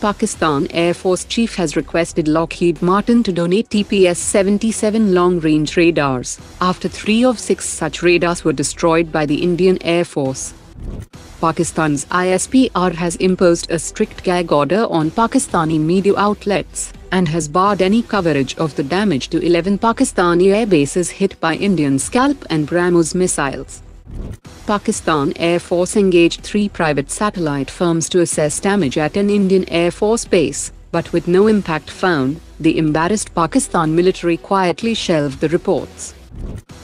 Pakistan Air Force Chief has requested Lockheed Martin to donate TPS-77 long-range radars, after three of six such radars were destroyed by the Indian Air Force. Pakistan's ISPR has imposed a strict gag order on Pakistani media outlets and has barred any coverage of the damage to 11 Pakistani air bases hit by Indian Scalp and BrahMos missiles. Pakistan Air Force engaged three private satellite firms to assess damage at an Indian Air Force base, but with no impact found, the embarrassed Pakistan military quietly shelved the reports.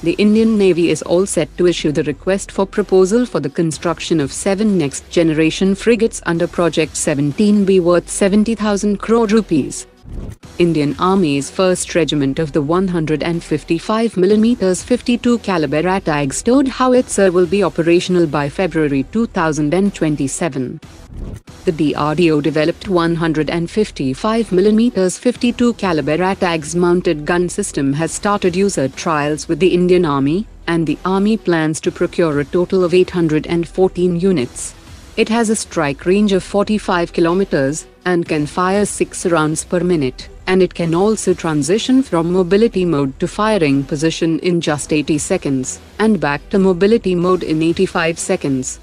The Indian Navy is all set to issue the request for proposal for the construction of seven next-generation frigates under Project 17B worth 70,000 crore rupees. Indian Army's 1st Regiment of the 155mm 52 caliber ATAGS howitzer will be operational by February 2027. The DRDO developed 155mm 52 caliber ATAGS mounted gun system has started user trials with the Indian Army, and the Army plans to procure a total of 814 units. It has a strike range of 45 kilometers and can fire 6 rounds per minute and it can also transition from mobility mode to firing position in just 80 seconds, and back to mobility mode in 85 seconds.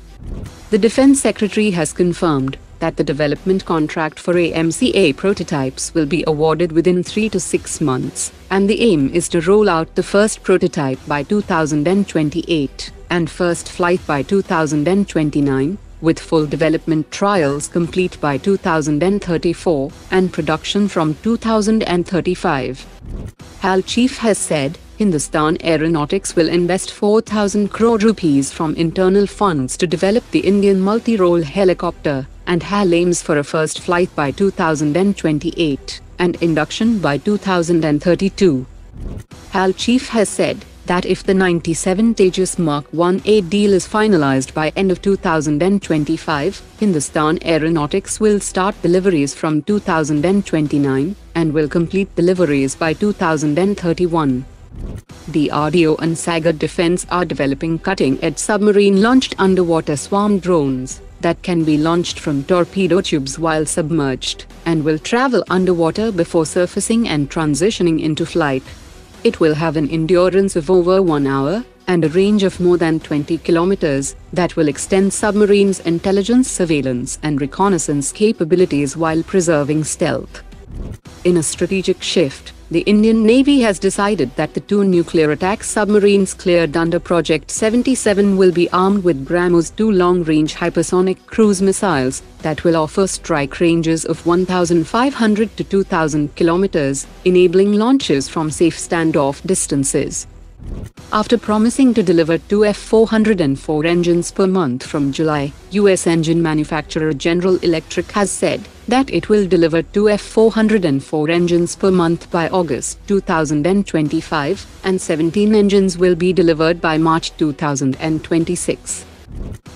The Defense Secretary has confirmed that the development contract for AMCA prototypes will be awarded within 3 to 6 months, and the aim is to roll out the first prototype by 2028 and first flight by 2029, with full development trials complete by 2034 and production from 2035. HAL chief has said, Hindustan Aeronautics will invest 4,000 crore rupees from internal funds to develop the Indian multi-role helicopter, and HAL aims for a first flight by 2028 and induction by 2032. HAL chief has said, that if the 97 Tejas Mark 1A deal is finalized by end of 2025, Hindustan Aeronautics will start deliveries from 2029 and will complete deliveries by 2031. DRDO and Sagar Defense are developing cutting-edge submarine-launched underwater swarm drones that can be launched from torpedo tubes while submerged and will travel underwater before surfacing and transitioning into flight. It will have an endurance of over one hour and a range of more than 20 kilometers that will extend submarines' intelligence surveillance and reconnaissance capabilities while preserving stealth. In a strategic shift, the Indian Navy has decided that the two nuclear attack submarines cleared under Project 77 will be armed with BrahMos two long-range hypersonic cruise missiles that will offer strike ranges of 1,500 to 2,000 kilometers, enabling launches from safe standoff distances. After promising to deliver two F404 engines per month from July, US engine manufacturer General Electric has said that it will deliver two F404 engines per month by August 2025 and 17 engines will be delivered by March 2026.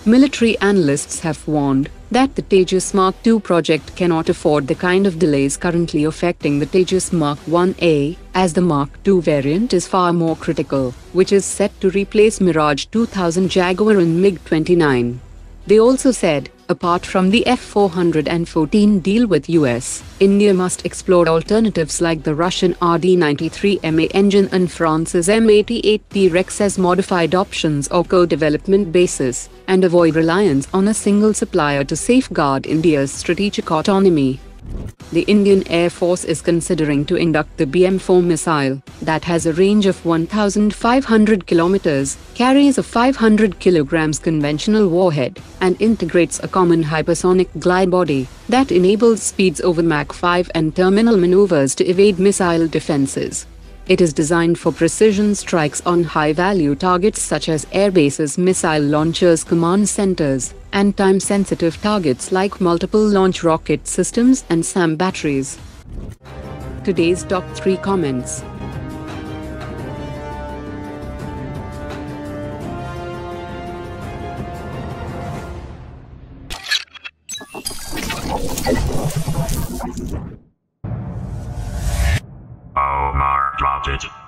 Military analysts have warned that the Tejas Mark II project cannot afford the kind of delays currently affecting the Tejas Mark 1A, as the Mark II variant is far more critical, which is set to replace Mirage 2000 Jaguar and MiG-29. They also said, apart from the F-414 deal with US, India must explore alternatives like the Russian RD-93MA engine and France's M88 Rex as modified options or co-development basis, and avoid reliance on a single supplier to safeguard India's strategic autonomy. The Indian Air Force is considering to induct the BM-4 missile, that has a range of 1,500 kilometers, carries a 500 kilograms conventional warhead, and integrates a common hypersonic glide body that enables speeds over Mach 5 and terminal maneuvers to evade missile defenses. It is designed for precision strikes on high-value targets such as airbases, missile launchers, command centers, and time-sensitive targets like multiple launch rocket systems and SAM batteries. Today's top 3 comments. Digit.